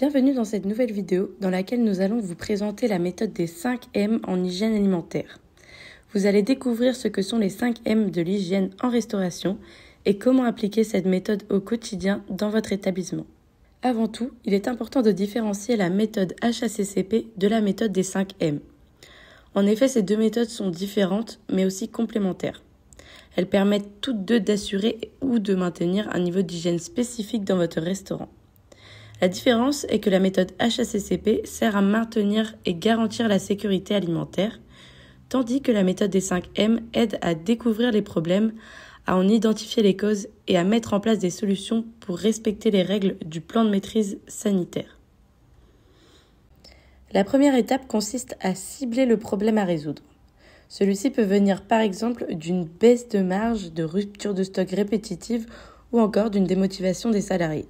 Bienvenue dans cette nouvelle vidéo dans laquelle nous allons vous présenter la méthode des 5 M en hygiène alimentaire. Vous allez découvrir ce que sont les 5 M de l'hygiène en restauration et comment appliquer cette méthode au quotidien dans votre établissement. Avant tout, il est important de différencier la méthode HACCP de la méthode des 5 M. En effet, ces deux méthodes sont différentes mais aussi complémentaires. Elles permettent toutes deux d'assurer ou de maintenir un niveau d'hygiène spécifique dans votre restaurant. La différence est que la méthode HACCP sert à maintenir et garantir la sécurité alimentaire, tandis que la méthode des 5 M aide à découvrir les problèmes, à en identifier les causes et à mettre en place des solutions pour respecter les règles du plan de maîtrise sanitaire. La première étape consiste à cibler le problème à résoudre. Celui-ci peut venir par exemple d'une baisse de marge, de rupture de stock répétitive ou encore d'une démotivation des salariés.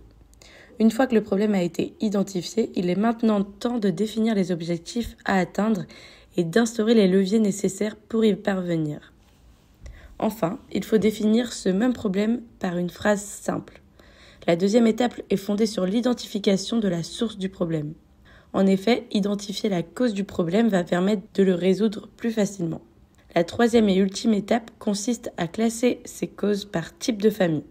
Une fois que le problème a été identifié, il est maintenant temps de définir les objectifs à atteindre et d'instaurer les leviers nécessaires pour y parvenir. Enfin, il faut définir ce même problème par une phrase simple. La deuxième étape est fondée sur l'identification de la source du problème. En effet, identifier la cause du problème va permettre de le résoudre plus facilement. La troisième et ultime étape consiste à classer ces causes par type de famille.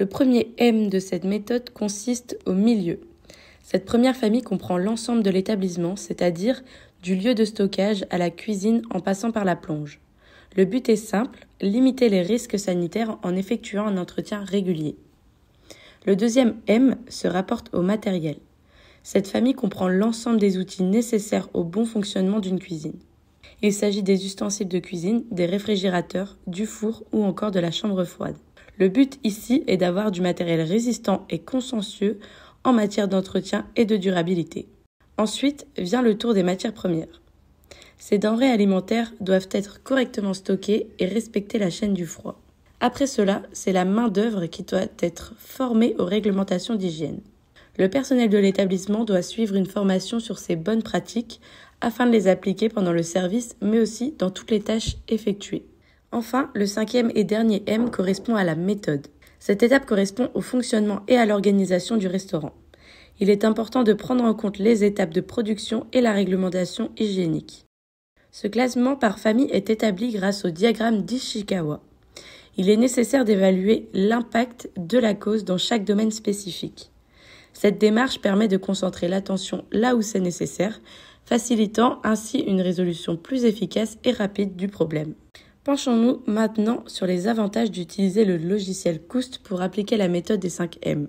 Le premier M de cette méthode consiste au milieu. Cette première famille comprend l'ensemble de l'établissement, c'est-à-dire du lieu de stockage à la cuisine en passant par la plonge. Le but est simple, limiter les risques sanitaires en effectuant un entretien régulier. Le deuxième M se rapporte au matériel. Cette famille comprend l'ensemble des outils nécessaires au bon fonctionnement d'une cuisine. Il s'agit des ustensiles de cuisine, des réfrigérateurs, du four ou encore de la chambre froide. Le but ici est d'avoir du matériel résistant et consensueux en matière d'entretien et de durabilité. Ensuite vient le tour des matières premières. Ces denrées alimentaires doivent être correctement stockées et respecter la chaîne du froid. Après cela, c'est la main-d'œuvre qui doit être formée aux réglementations d'hygiène. Le personnel de l'établissement doit suivre une formation sur ces bonnes pratiques afin de les appliquer pendant le service, mais aussi dans toutes les tâches effectuées. Enfin, le cinquième et dernier M correspond à la méthode. Cette étape correspond au fonctionnement et à l'organisation du restaurant. Il est important de prendre en compte les étapes de production et la réglementation hygiénique. Ce classement par famille est établi grâce au diagramme d'Ishikawa. Il est nécessaire d'évaluer l'impact de la cause dans chaque domaine spécifique. Cette démarche permet de concentrer l'attention là où c'est nécessaire, facilitant ainsi une résolution plus efficace et rapide du problème. Penchons-nous maintenant sur les avantages d'utiliser le logiciel Coost pour appliquer la méthode des 5 M.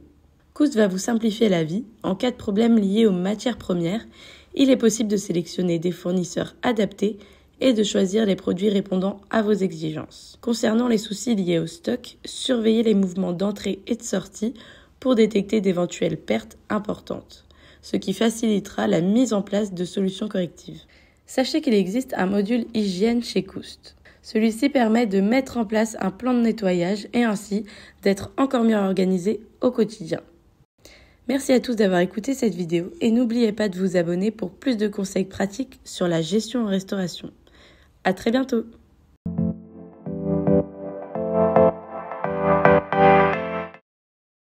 Coost va vous simplifier la vie. En cas de problème lié aux matières premières, il est possible de sélectionner des fournisseurs adaptés et de choisir les produits répondant à vos exigences. Concernant les soucis liés au stock, surveillez les mouvements d'entrée et de sortie pour détecter d'éventuelles pertes importantes ce qui facilitera la mise en place de solutions correctives. Sachez qu'il existe un module hygiène chez Coost. Celui-ci permet de mettre en place un plan de nettoyage et ainsi d'être encore mieux organisé au quotidien. Merci à tous d'avoir écouté cette vidéo et n'oubliez pas de vous abonner pour plus de conseils pratiques sur la gestion en restauration. À très bientôt!